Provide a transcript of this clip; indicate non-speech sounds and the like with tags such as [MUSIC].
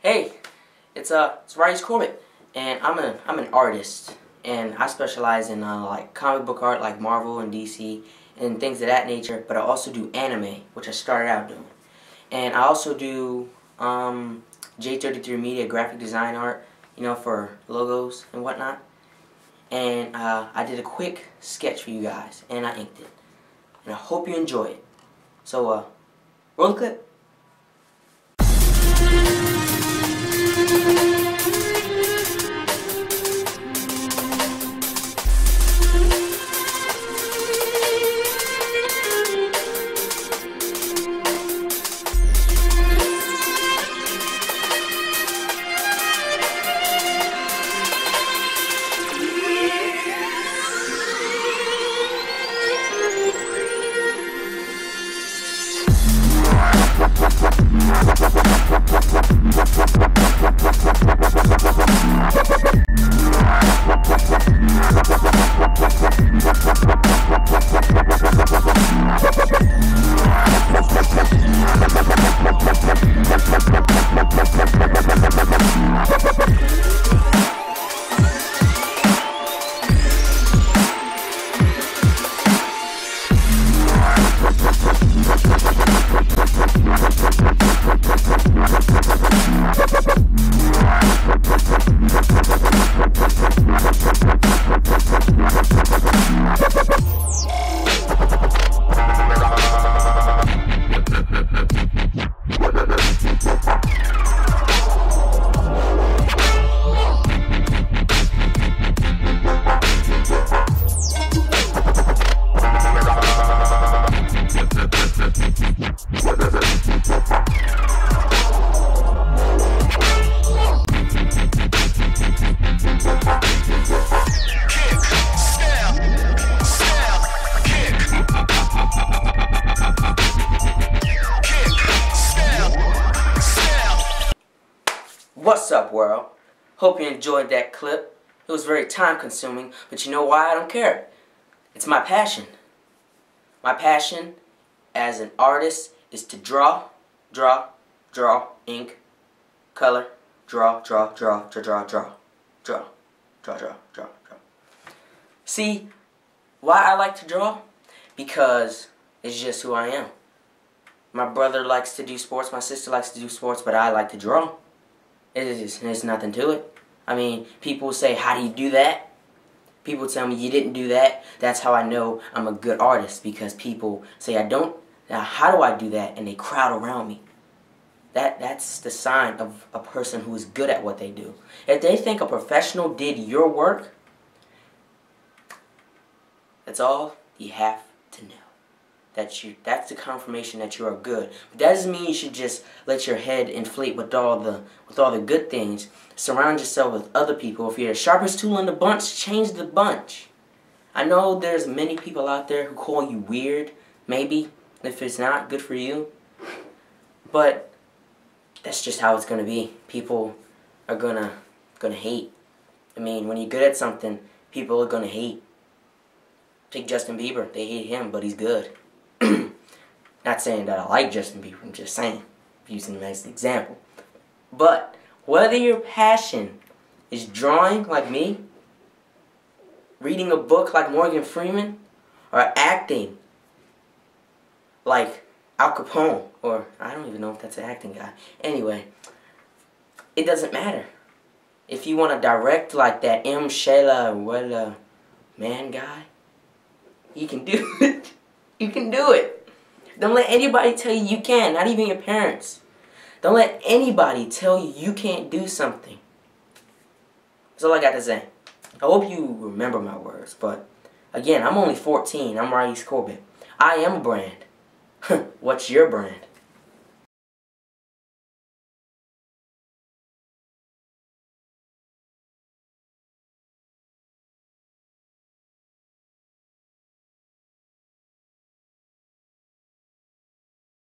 Hey, it's uh, it's Rise Corbett, and I'm a I'm an artist, and I specialize in uh, like comic book art, like Marvel and DC, and things of that nature. But I also do anime, which I started out doing, and I also do um, J33 Media graphic design art, you know, for logos and whatnot. And uh, I did a quick sketch for you guys, and I inked it, and I hope you enjoy it. So, uh, roll the clip. Thank you. What's up, world? Hope you enjoyed that clip. It was very time consuming, but you know why I don't care? It's my passion. My passion as an artist is to draw, draw, draw, ink, color, draw, draw, draw, draw, draw, draw, draw, draw, draw, draw, draw. See, why I like to draw? Because it's just who I am. My brother likes to do sports, my sister likes to do sports, but I like to draw. It is, there's nothing to it. I mean, people say, how do you do that? People tell me, you didn't do that. That's how I know I'm a good artist, because people say, I don't, now how do I do that? And they crowd around me. That, that's the sign of a person who is good at what they do. If they think a professional did your work, that's all you have to know that you that's the confirmation that you are good. But that doesn't mean you should just let your head inflate with all the with all the good things. Surround yourself with other people. If you're the sharpest tool in the bunch, change the bunch. I know there's many people out there who call you weird, maybe. If it's not, good for you. But that's just how it's gonna be. People are gonna gonna hate. I mean, when you're good at something, people are gonna hate. Take Justin Bieber. They hate him, but he's good. Saying that I like Justin Bieber, I'm just saying, using him as an example. But whether your passion is drawing like me, reading a book like Morgan Freeman, or acting like Al Capone, or I don't even know if that's an acting guy. Anyway, it doesn't matter. If you want to direct like that M. Shayla, uh, man guy, you can do [LAUGHS] it. You can do it. Don't let anybody tell you you can, not Not even your parents. Don't let anybody tell you you can't do something. That's all I got to say. I hope you remember my words, but again, I'm only 14. I'm Rise Corbett. I am a brand. [LAUGHS] What's your brand?